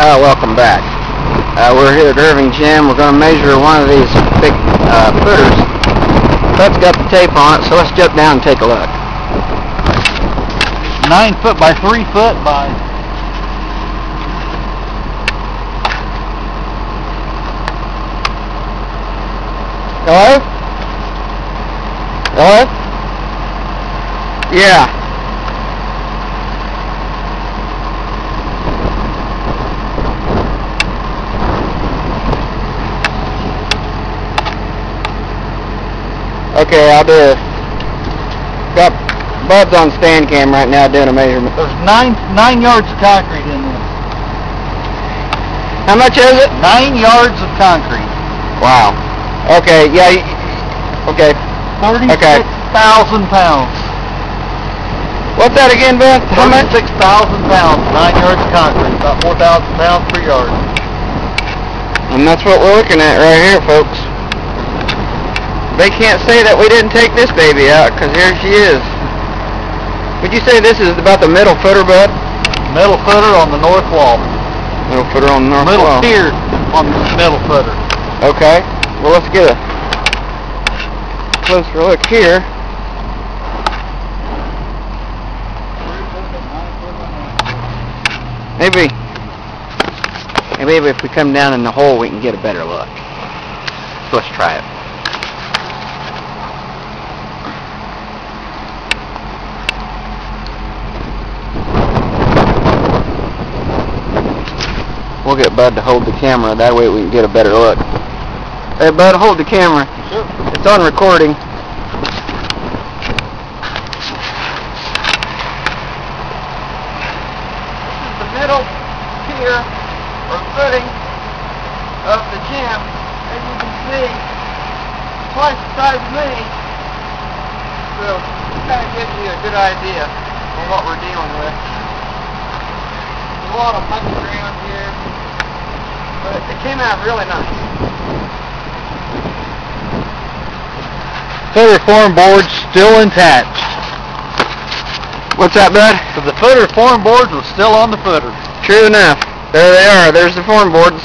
Uh, welcome back. Uh, we're here at Irving Gym. We're going to measure one of these big uh, footers. Bud's got the tape on it, so let's jump down and take a look. Nine foot by three foot by Hello? Hello? Yeah. Okay, I'll do it. Got Bud's on StanCam right now doing a measurement. there's nine nine yards of concrete in there. How much is it? Nine yards of concrete. Wow. Okay, yeah, okay. Thirty-six thousand pounds. What's that again, Beth? How much? Thirty-six thousand pounds. Nine yards of concrete. About four thousand pounds per yard. And that's what we're looking at right here, folks. They can't say that we didn't take this baby out, because here she is. Would you say this is about the middle footer, bud? Middle footer on the north wall. Middle footer on the north Middle wall. pier on the middle footer. Okay. Well, let's get a closer look here. Maybe, maybe if we come down in the hole, we can get a better look. So let's try it. We'll get Bud to hold the camera, that way we can get a better look. Hey Bud, hold the camera. Sure. It's on recording. This is the middle pier or footing of the gym. As you can see, twice the size of me. So, kind of gives you a good idea of what we're dealing with. There's a lot of mucky ground here, came out really nice. Footer form boards still intact. What's that, Bud? So the footer form boards was still on the footer. True enough. There they are. There's the form boards.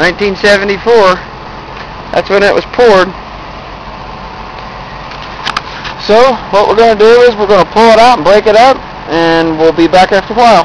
1974. That's when it was poured. So, what we're going to do is we're going to pull it out and break it up, and we'll be back after a while.